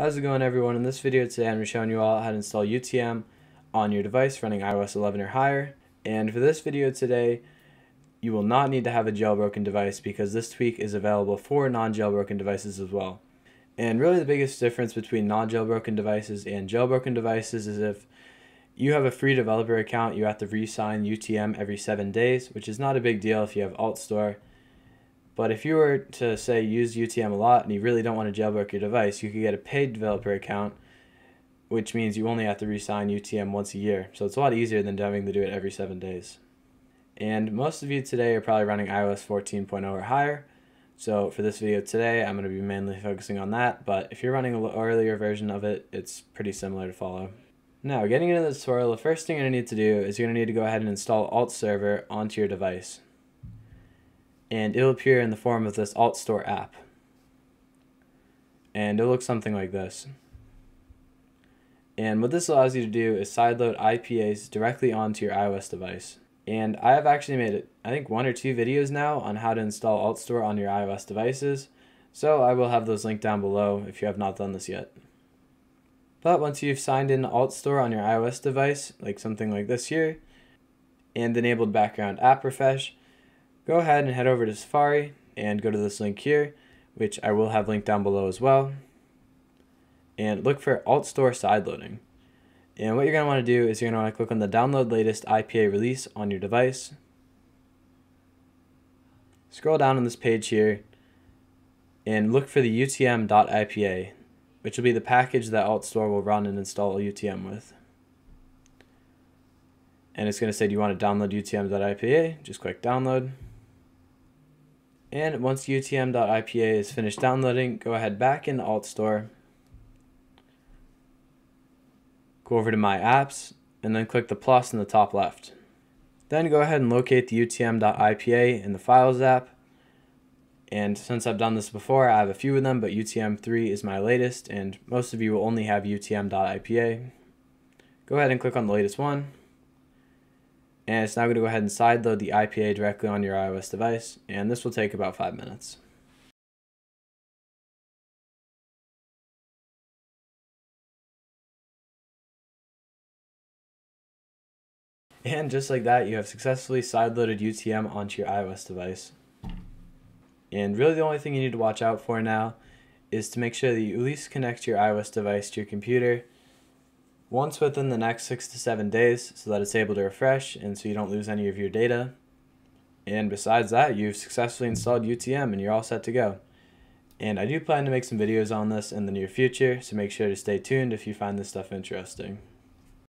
How's it going everyone? In this video today I'm going to be showing you all how to install UTM on your device running iOS 11 or higher. And for this video today, you will not need to have a jailbroken device because this tweak is available for non-jailbroken devices as well. And really the biggest difference between non-jailbroken devices and jailbroken devices is if you have a free developer account, you have to re-sign UTM every seven days, which is not a big deal if you have AltStore. But if you were to say use UTM a lot and you really don't want to jailbreak your device, you could get a paid developer account, which means you only have to re-sign UTM once a year. So it's a lot easier than having to do it every seven days. And most of you today are probably running iOS 14.0 or higher. So for this video today, I'm going to be mainly focusing on that. But if you're running an earlier version of it, it's pretty similar to follow. Now, getting into the tutorial, the first thing you're going to need to do is you're going to need to go ahead and install Alt Server onto your device and it'll appear in the form of this alt store app. And it'll look something like this. And what this allows you to do is sideload IPAs directly onto your iOS device. And I have actually made, I think, one or two videos now on how to install AltStore on your iOS devices. So I will have those linked down below if you have not done this yet. But once you've signed in AltStore on your iOS device, like something like this here, and enabled background app refresh, go ahead and head over to Safari and go to this link here, which I will have linked down below as well. And look for Alt AltStore sideloading. And what you're going to want to do is you're going to want to click on the download latest IPA release on your device. Scroll down on this page here and look for the utm.ipa, which will be the package that AltStore will run and install UTM with. And it's going to say, do you want to download utm.ipa? Just click download. And once utm.ipa is finished downloading, go ahead back into AltStore. Go over to My Apps, and then click the plus in the top left. Then go ahead and locate the utm.ipa in the Files app. And since I've done this before, I have a few of them, but UTM-3 is my latest, and most of you will only have utm.ipa. Go ahead and click on the latest one and it's now going to go ahead and sideload the IPA directly on your iOS device, and this will take about five minutes. And just like that, you have successfully sideloaded UTM onto your iOS device. And really the only thing you need to watch out for now is to make sure that you at least connect your iOS device to your computer once within the next six to seven days so that it's able to refresh and so you don't lose any of your data. And besides that, you've successfully installed UTM and you're all set to go. And I do plan to make some videos on this in the near future, so make sure to stay tuned if you find this stuff interesting.